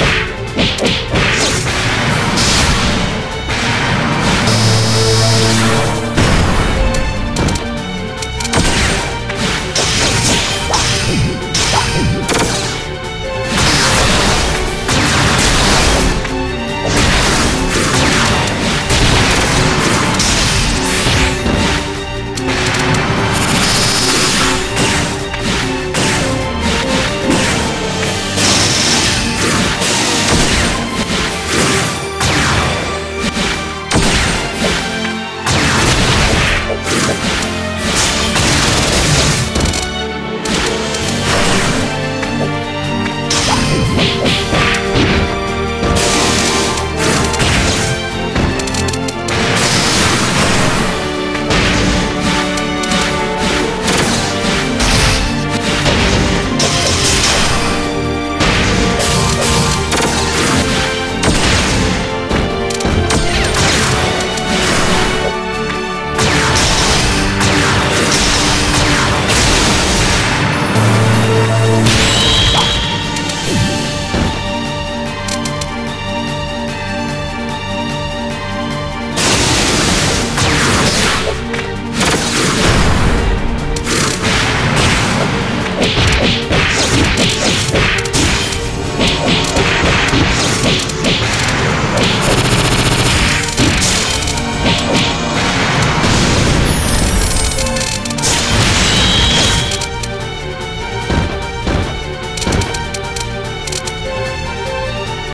Ha ha.